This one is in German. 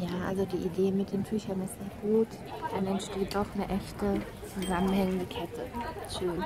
Ja, also die Idee mit den Tüchern ist sehr gut. Dann entsteht doch eine echte zusammenhängende Kette. Schön.